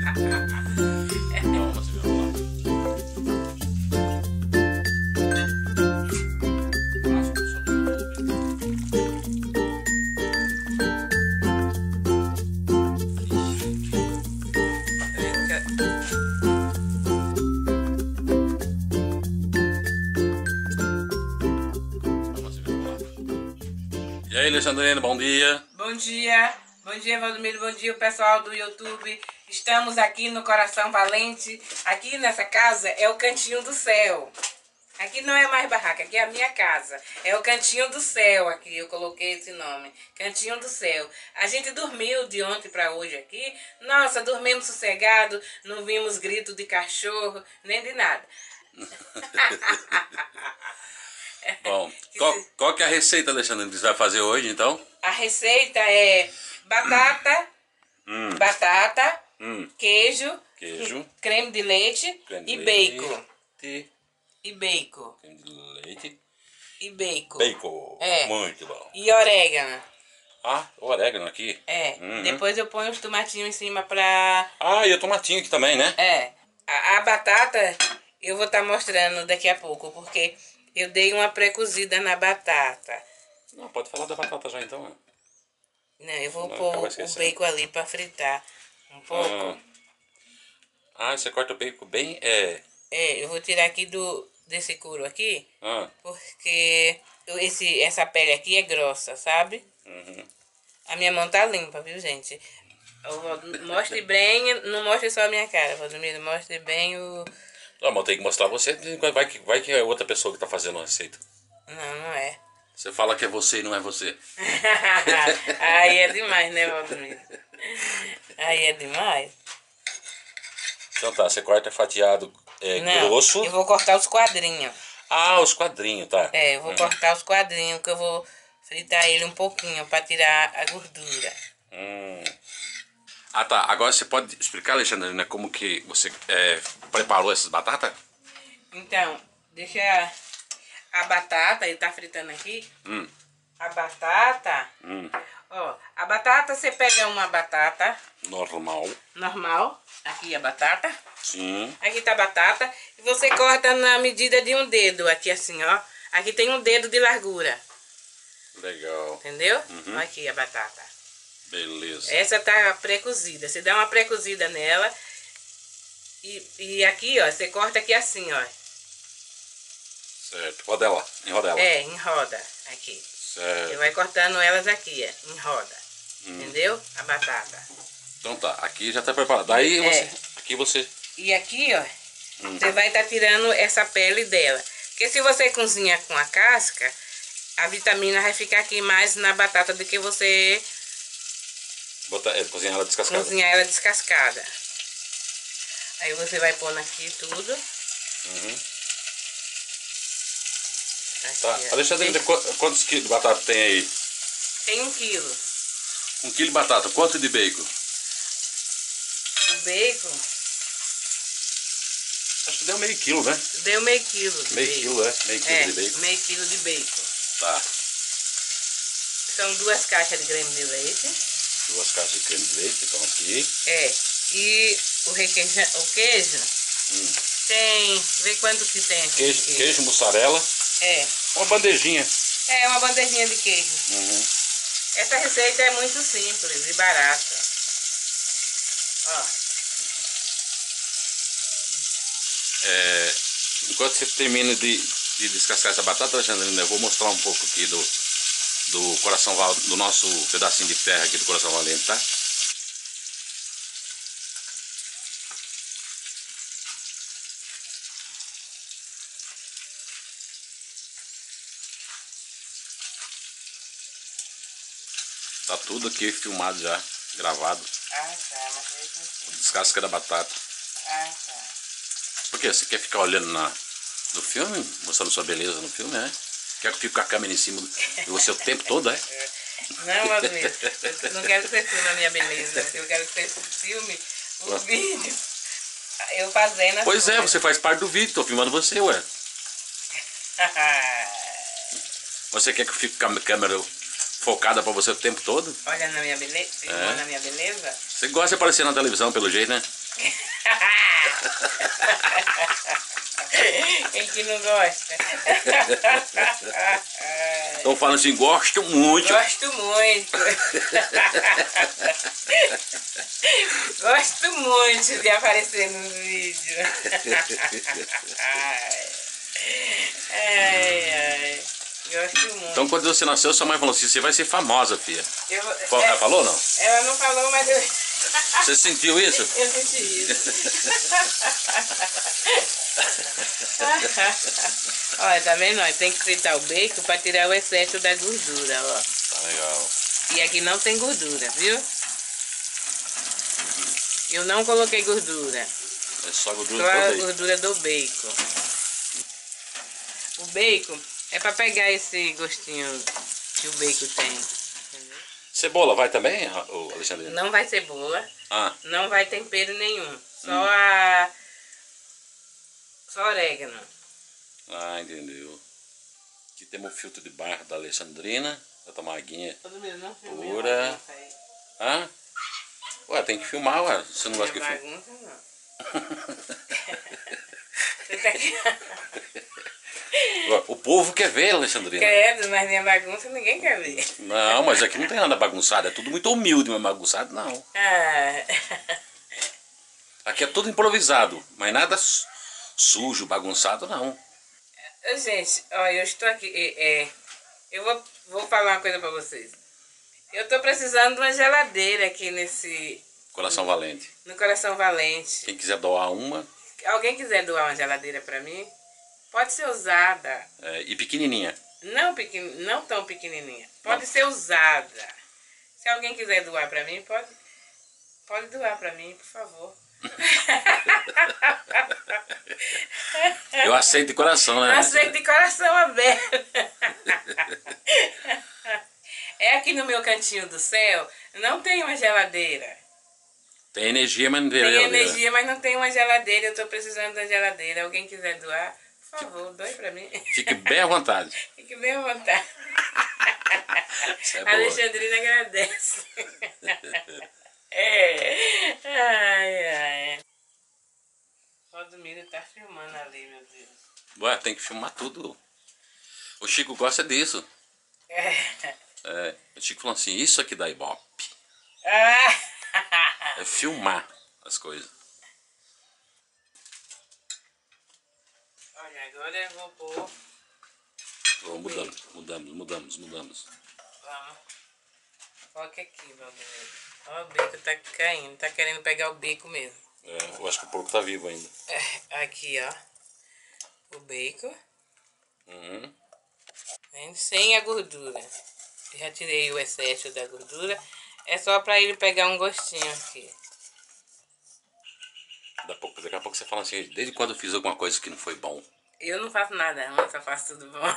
Toma, você viu lá. Toma, você viu lá. E aí, Alexandrina, bom dia. Bom dia, bom dia Valdomiro, bom dia pessoal do YouTube. Estamos aqui no Coração Valente. Aqui nessa casa é o Cantinho do Céu. Aqui não é mais barraca, aqui é a minha casa. É o Cantinho do Céu aqui, eu coloquei esse nome. Cantinho do Céu. A gente dormiu de ontem para hoje aqui. Nossa, dormimos sossegado, não vimos grito de cachorro, nem de nada. Bom, qual, qual que é a receita, Alexandre, que você vai fazer hoje, então? A receita é batata, Hum, batata, hum, queijo, queijo, creme de leite creme de e leite, bacon. E bacon. creme de leite, E bacon. bacon. É. Muito bom. E orégano. Ah, orégano aqui. É. Uhum. Depois eu ponho os tomatinhos em cima pra. Ah, e o tomatinho aqui também, né? É. A, a batata eu vou estar mostrando daqui a pouco, porque eu dei uma pré-cozida na batata. Não, pode falar da batata já então. né? Não, eu vou Não, pôr o bacon ali pra fritar um pouco. Ah, você corta o bacon bem. É. É, eu vou tirar aqui do desse couro aqui, Ah, porque esse, essa pele aqui é grossa, sabe? uhum. A minha mão tá limpa, viu, gente? Eu Mostre bem, não mostre só a minha cara, Valdomiro. Mostre bem o. Não, mas tem que mostrar você. Vai que, vai que é outra pessoa que tá fazendo a receita. Não, não é. Você fala que é você e não é você. Aí é demais, né, Valdomiro? Aí é demais. Então tá, você corta fatiado é, Não, grosso. eu vou cortar os quadrinhos. Ah, os quadrinhos, tá. É, eu vou cortar os quadrinhos, que eu vou fritar ele um pouquinho pra tirar a gordura. Hum. Ah tá, agora você pode explicar, Alexandre, né, como que você é, preparou essas batatas? Então, deixa a batata, ele tá fritando aqui. Hum, A batata, hum, ó, a batata, você pega uma batata normal. normal, aqui a batata, Sim. aqui tá a batata, e você corta na medida de um dedo, aqui assim, ó. Aqui tem um dedo de largura, Legal. entendeu? Aqui a batata. Beleza. Essa tá pré-cozida, você dá uma pré-cozida nela, e, e aqui, ó, você corta aqui assim, ó. Certo. Rodela. Enroda ela. É, em roda, aqui. Você Certo. vai cortando elas aqui, ó, em roda. Entendeu? A batata. Então tá, aqui já tá preparado. Daí É. você. Aqui você. E aqui, ó, você vai estar tirando essa pele dela. Porque se você cozinha com a casca, a vitamina vai ficar aqui mais na batata do que você Botar, é, cozinhar ela descascada. cozinhar ela descascada. Aí você vai pondo aqui tudo. Uhum. Aqui, Tá. ó. Alexandre, tem, qu- quantos quilos de batata tem aí? tem um quilo. Um quilo de batata. Quanto de bacon? O bacon Acho que deu meio quilo, né? deu meio quilo. de Meio bacon. quilo, é? Meio quilo É, de bacon. meio quilo de bacon. Tá. São duas caixas de creme de leite. Duas caixas de creme de leite, então aqui. É. E o requeijão, o queijo tem. Vê quanto que tem aqui. Queijo, queijo mussarela. É. Uma bandejinha. É uma bandejinha de queijo. Uhum. Essa receita é muito simples e barata. Ó. É, enquanto você termina de, de descascar essa batata, Alexandrina, eu vou mostrar um pouco aqui do, do coração do nosso pedacinho de terra aqui do coração valente, tá? Tudo aqui filmado já, gravado. Ah, tá. Mas aqui. Descasca da batata. Ah, tá. Por quê? Você quer ficar olhando na, no filme, mostrando sua beleza no filme, é? Quer que eu fique com a câmera em cima de você o tempo todo, é? Não. Eu não quero que você filme a minha beleza. Eu quero que você filme o vídeo. Eu fazendo as Pois é, você faz parte do vídeo, tô filmando você, ué. Você quer que eu fique com a câmera focada pra você o tempo todo? Olha na minha beleza. É. na minha beleza. Você gosta de aparecer na televisão, pelo jeito, né? Quem que não gosta? Estão falando assim, gosto muito. Gosto muito. Gosto muito de aparecer no vídeo. Ai, ai. Muito. Então quando você nasceu, sua mãe falou assim, você vai ser famosa, filha. Eu- Fa- é, Ela falou ou não? ela não falou, mas eu, Você sentiu isso? eu senti isso. Olha, tá vendo? Ó, Tem que fritar o bacon para tirar o excesso da gordura, ó. Tá legal. E aqui não tem gordura, viu? Eu não coloquei gordura. É só gordura Só a toda aí. gordura do bacon. O bacon é para pegar esse gostinho que o bacon tem. entendeu? Cebola vai também, a- ô, Alexandrina? Não vai cebola, Ah, não vai tempero nenhum. Só a. Só orégano. ah, entendeu. Aqui temos o filtro de barro da Alexandrina. Vai tomar aguinha. não Pura. Ah? Ué, tem que filmar, ué. Você não gosta que Minha filme? bagunça não. Você tá aqui. O povo quer ver, Alexandrina. Credo, mas minha bagunça ninguém quer ver. Não, mas aqui não tem nada bagunçado. É tudo muito humilde, mas bagunçado não. Ah. Aqui é tudo improvisado, mas nada su- sujo, bagunçado não. Gente, ó, eu estou aqui. É, é, eu vou, vou falar uma coisa pra vocês. Eu tô precisando de uma geladeira aqui nesse. Coração valente. No Coração Valente. Quem quiser doar uma, Alguém quiser doar uma geladeira pra mim? Pode ser usada. é, e pequenininha. Não, pequen, não tão pequenininha. Pode ser usada. Se alguém quiser doar pra mim, pode, pode doar pra mim, por favor. Eu aceito de coração, né? Aceito de coração aberto. É aqui no meu cantinho do céu, não tem uma geladeira. Tem energia, mas não tem, Tem geladeira. energia, mas não tem uma geladeira. Eu tô precisando da geladeira. Alguém quiser doar, por favor, doe pra mim. Fique bem à vontade. Fique bem à vontade. É. Alexandrina agradece. é. Ai, ai. O Domingos tá filmando ali, meu Deus. Ué, tem que filmar tudo. O Chico gosta disso. É. É, o Chico falou assim, isso aqui dá ibope. Ah. É filmar as coisas. Olha, vou pôr. Ó, mudamos, mudamos, mudamos, mudamos. Vamos. Foca aqui, Valdemir. Ó, o bico tá caindo. Tá querendo pegar o bico mesmo. É, eu acho que o porco tá vivo ainda. É, Aqui, ó. O bacon. Uhum. Sem a gordura. Já tirei o excesso da gordura. É só pra ele pegar um gostinho aqui. Daqui a, pouco, daqui a pouco você fala assim, desde quando eu fiz alguma coisa que não foi bom? Eu não faço nada ruim, só faço tudo bom.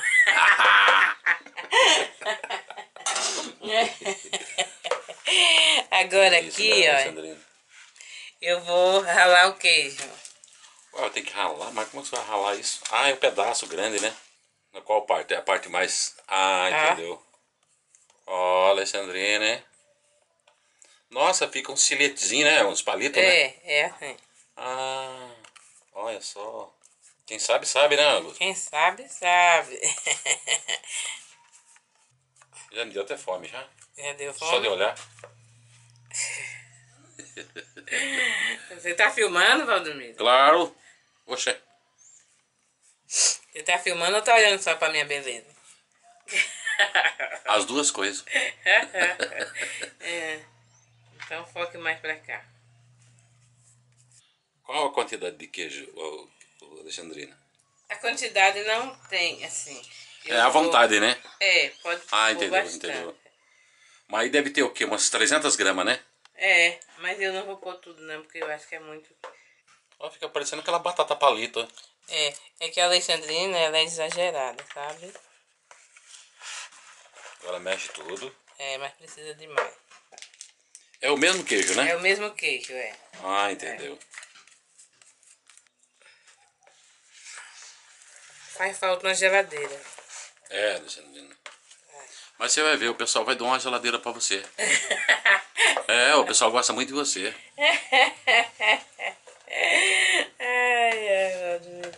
Agora Isso, aqui, né, ó, eu vou ralar o queijo. Ué, eu tenho que ralar, mas como você vai ralar isso? Ah, é um pedaço grande, né? Na qual parte? É a parte mais... Ah, Ah. entendeu. Ó, Alexandrina, né? Nossa, fica um ciletezinho, né? Uns palitos, né? É, é assim. Ah, olha só. Quem sabe, sabe, né, Augusto? Quem sabe, sabe. Já me deu até fome, já. Já deu Só de fome? olhar. Você tá filmando, Valdomiro? Claro. Oxe, Você tá filmando ou tá olhando só pra minha beleza? as duas coisas. É. Então foque mais pra cá. Qual a quantidade de queijo, ô, Alexandrina? A quantidade não tem, assim. É à vontade, né? É, pode Ah, entendeu, bastante. entendeu. Mas aí deve ter o quê? Umas 300 gramas, né? É, mas eu não vou pôr tudo não, porque eu acho que é muito... Ó, fica parecendo aquela batata palito. ó. É, é que a Alexandrina, ela é exagerada, sabe? Agora mexe tudo. É, mas precisa de mais. É o mesmo queijo, né? É o mesmo queijo, é. Ah, entendeu. Faz falta uma geladeira. É, Alexandrina. Mas você vai ver, o pessoal vai dar uma geladeira pra você. é, o pessoal gosta muito de você. ai, ai, meu.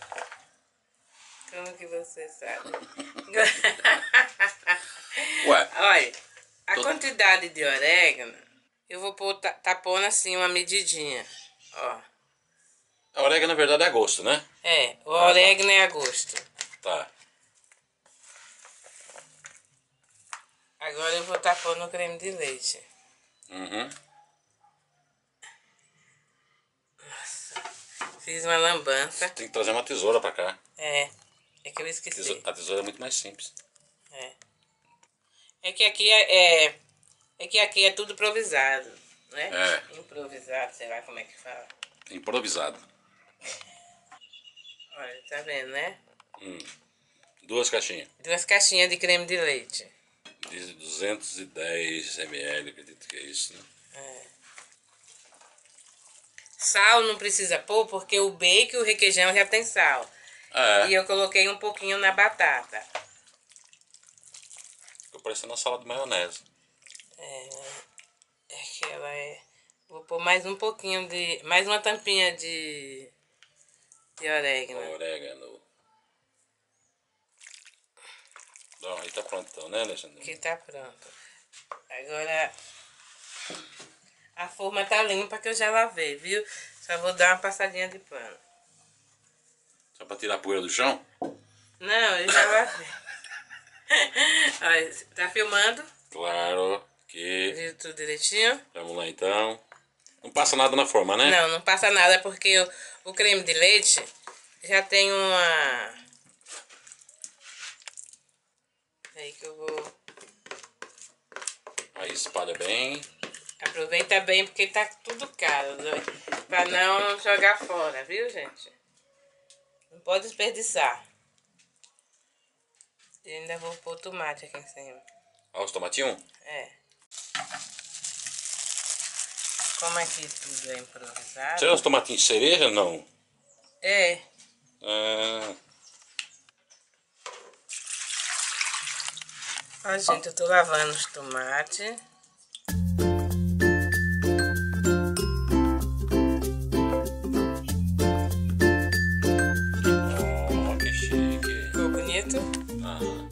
Como que você sabe? Ué, Olha, a Tô- quantidade de orégano, eu vou pôr, tá, tá pondo assim uma medidinha. Ó. a orégano na verdade é gosto, né? É, o Ah, tá. orégano é a gosto. Tá. Agora eu vou tá pondo o creme de leite. Uhum. Fiz uma lambança. Tem que trazer uma tesoura pra cá. É, é que eu esqueci. Tesoura- a tesoura é muito mais simples. É. É que aqui é, é, é que aqui é tudo improvisado, né? É. Improvisado, sei lá como é que fala. Improvisado. Olha, tá vendo, né? Duas caixinhas. Duas caixinhas de creme de leite. De 210 ml, acredito que é isso, né? Sal não precisa pôr porque o bacon e o requeijão já tem sal. É, E eu coloquei um pouquinho na batata. ficou parecendo uma salada de maionese. É que ela é. Vou pôr mais um pouquinho de. Mais uma tampinha de. De orégano. Orégano. Bom, aí tá pronto então, né, Alexandre? Aqui tá pronto. Agora. A forma tá limpa que eu já lavei, viu? Só vou dar uma passadinha de pano. Só pra tirar a poeira do chão? Não, eu já lavei. Olha, tá filmando? Claro que... Viu tudo direitinho? Vamos lá então. Não passa nada na forma, né? Não, não passa nada porque o, o creme de leite já tem uma. Aí que eu vou. Aí espalha bem. Aproveita bem porque tá tudo caro? Pra não jogar fora, viu, gente? Não pode desperdiçar. E ainda vou pôr tomate aqui em cima. Olha os tomatinhos. É. Como aqui tudo é improvisado. Será os tomatinhos de cereja? Não. É. Ah, Ó, gente, eu tô lavando os tomates. oh, que chique. Ficou bonito? Aham.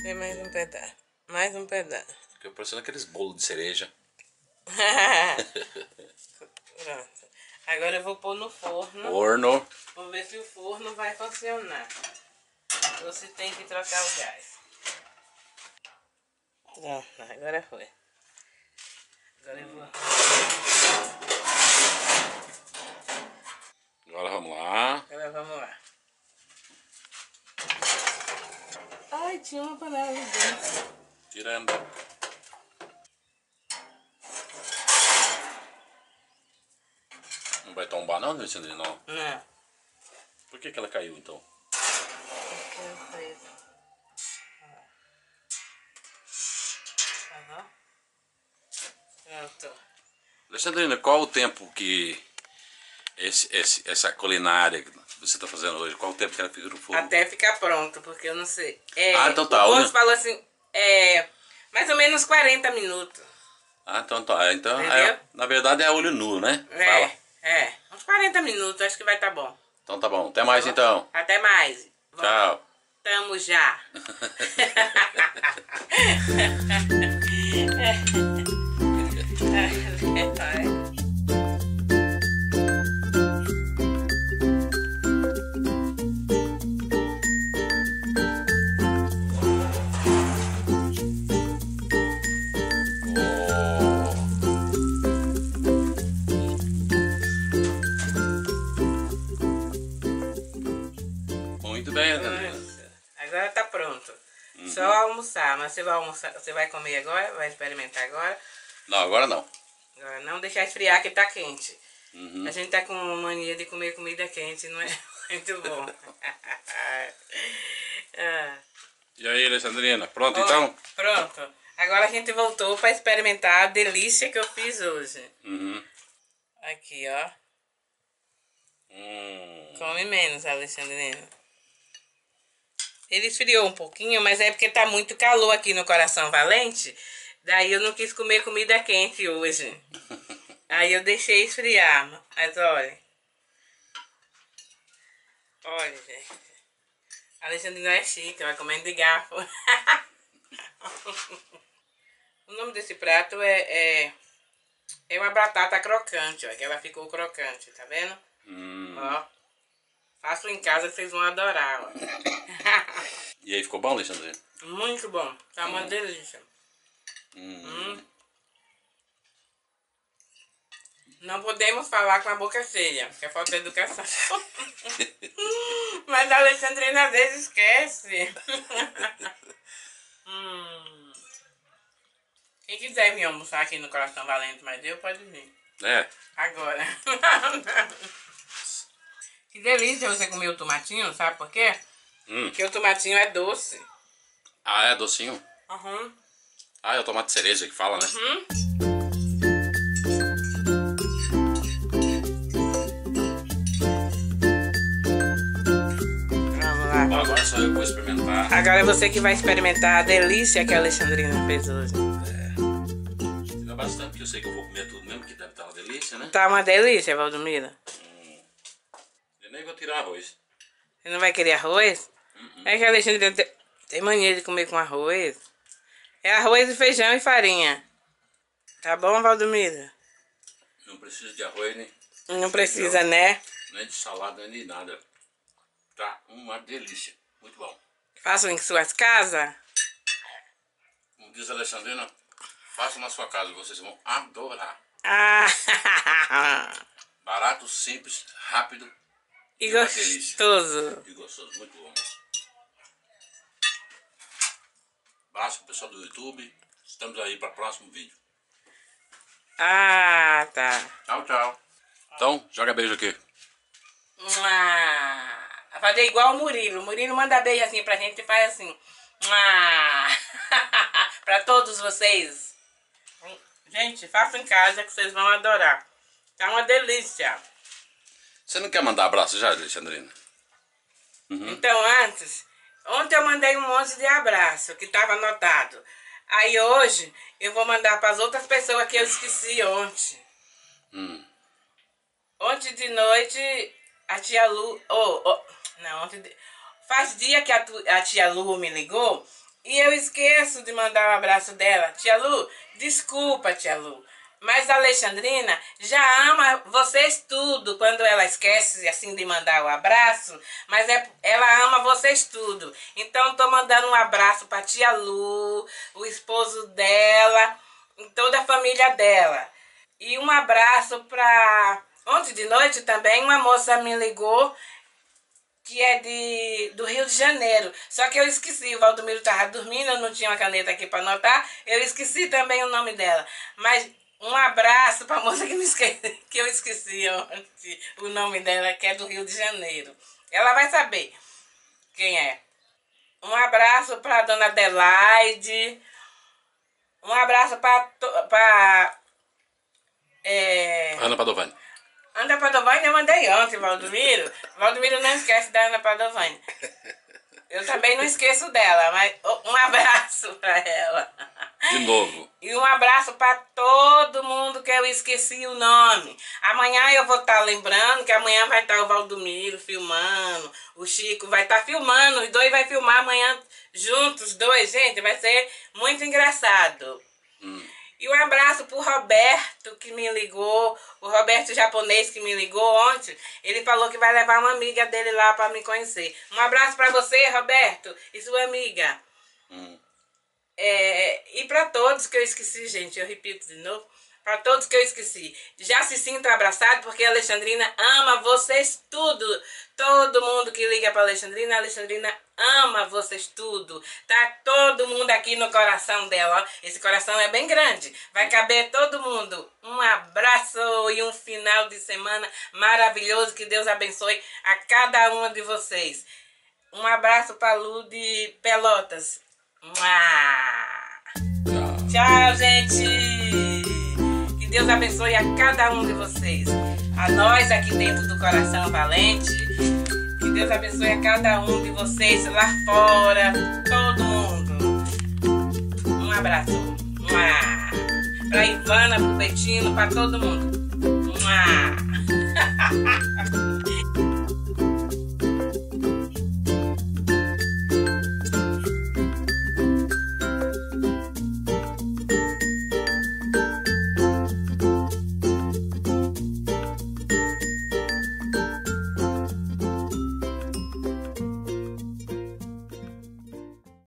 Tem mais um pedaço. Mais um pedaço. Fica parecendo aqueles bolos de cereja. Pronto. Agora eu vou pôr no forno. Forno. Vou ver se o forno vai funcionar. Se tem que trocar o gás. Pronto, agora foi. Agora eu vou. Agora vamos lá. Agora vamos lá. Ai, tinha uma panela ali dentro. Tirando. Não vai tombar não, Alexandre? Não. Não. Por que, que ela caiu então? Pronto. Alexandrina, qual o tempo que esse, esse- essa culinária que você está fazendo hoje, qual o tempo que ela fica no forno? Até ficar pronto, porque eu não sei. É, Ah, então tá, O moço falou assim, é, mais ou menos 40 minutos. Ah, então tá. Então, é, na verdade é olho nu, né? Fala. É, é. Uns 40 minutos, acho que vai estar bom. Então tá bom. Até mais então. Até mais. Tchau. Voltamos já. Muito bem. Nossa, Agora tá pronto. Uhum. Só almoçar. Mas você vai almoçar, você vai comer agora? Vai experimentar agora? Não, agora não. Agora não deixar esfriar que tá quente. Uhum. A gente tá com mania de comer comida quente, não é muito bom. Ah. E aí, Alexandrina? Pronto Ó, então? Pronto. Agora a gente voltou para experimentar a delícia que eu fiz hoje. Uhum. Aqui, ó. Hum. Come menos, Alexandrina. Ele esfriou um pouquinho, mas é porque tá muito calor aqui no Coração Valente. Daí eu não quis comer comida quente hoje. Aí eu deixei esfriar. Mas olha. Olha, gente. A Alexandre não é chique, vai comendo de garfo. o nome desse prato é, é, é uma batata crocante, ó. Que ela ficou crocante, tá vendo? Hum. Ó. Faço em casa que vocês vão adorar, ó. E aí, ficou bom, Alexandre? Muito bom. Tá uma delícia. Hum. Hum. Não podemos falar com a boca cheia, porque é falta de educação. Mas a Alexandrina às vezes esquece. hum. Quem quiser vir almoçar aqui no Coração Valente, mas eu pode vir. É. Agora. que delícia você comer o tomatinho, sabe por quê? Hum. Porque o tomatinho é doce. Ah, é docinho? Uhum. Ah, é o tomate cereja que fala, né? Uhum. Vamos lá. Bom, agora só eu vou experimentar. Agora é você que vai experimentar a delícia que a Alexandrina fez hoje. Tira bastante, porque eu sei que eu vou comer tudo mesmo, que deve estar uma delícia, né? Tá uma delícia, Valdomira. Eu nem vou tirar arroz. Você não vai querer arroz? É que a Alexandrina tem, tem mania de comer com arroz. É arroz e feijão e farinha. Tá bom, Valdomira? Não preciso de arroz, nem, Não precisa, né? nem de salada, nem de nada. Tá uma delícia. Muito bom. Façam em suas casas. Como diz a Alexandrina, faça na sua casa, vocês vão adorar. Ah, Barato, simples, rápido e gostoso. e gostoso. Muito bom. Abraço pessoal do YouTube. Estamos aí para o próximo vídeo. Ah, tá. Tchau, tchau. Então, joga beijo aqui. Mua. Fazer igual o Murilo. O Murilo manda beijo assim pra gente e faz assim. Mua. pra todos vocês. Gente, faça em casa que vocês vão adorar. Tá uma delícia. Você não quer mandar abraço já, Alexandrina? Então, antes, ontem eu mandei um monte de abraço que estava anotado. Aí hoje eu vou mandar para as outras pessoas que eu esqueci ontem. Hum. Ontem de noite, a tia Lu. Oh, oh, não, ontem. de- Faz dia que a, a tia Lu me ligou e eu esqueço de mandar o abraço dela. Tia Lu, desculpa, tia Lu. Mas a Alexandrina já ama vocês tudo quando ela esquece assim de mandar o abraço. Mas é, ela ama vocês tudo. Então tô mandando um abraço pra tia Lu, o esposo dela, toda a família dela. E um abraço pra. Ontem de noite também uma moça me ligou que é de, do Rio de Janeiro. Só que eu esqueci, o Valdomiro estava dormindo, eu não tinha uma caneta aqui para anotar. Eu esqueci também o nome dela. Mas um abraço para a moça que, me esque... que eu esqueci ontem, o nome dela, que é do Rio de Janeiro. Ela vai saber quem é. Um abraço para dona Adelaide. Um abraço para. É, Ana Padovani. Ana Padovani eu mandei ontem, Valdomiro. Valdomiro não esquece da Ana Padovani. Eu também não esqueço dela, mas um abraço pra ela. De novo. E um abraço pra todo mundo que eu esqueci o nome. Amanhã eu vou estar lembrando que amanhã vai estar o Valdomiro filmando, o Chico vai estar filmando, os dois vai filmar amanhã juntos, os dois, gente, vai ser muito engraçado. E um abraço pro Roberto que me ligou, o Roberto japonês que me ligou ontem. Ele falou que vai levar uma amiga dele lá para me conhecer. Um abraço para você, Roberto, e sua amiga. Hum. É, e para todos que eu esqueci, gente, eu repito de novo. Para todos que eu esqueci, já se sintam abraçados porque a Alexandrina ama vocês tudo. Todo mundo que liga para Alexandrina, a Alexandrina ama vocês tudo. Tá todo mundo aqui no coração dela. ó. Esse coração é bem grande. Vai caber todo mundo. Um abraço e um final de semana maravilhoso. Que Deus abençoe a cada uma de vocês. Um abraço para Lu de Pelotas. Tchau. Gente! Que Deus abençoe a cada um de vocês. A nós aqui dentro do Coração Valente. Que Deus abençoe a cada um de vocês lá fora, todo mundo. Um abraço. Para Ivana, para o Betino, para todo mundo.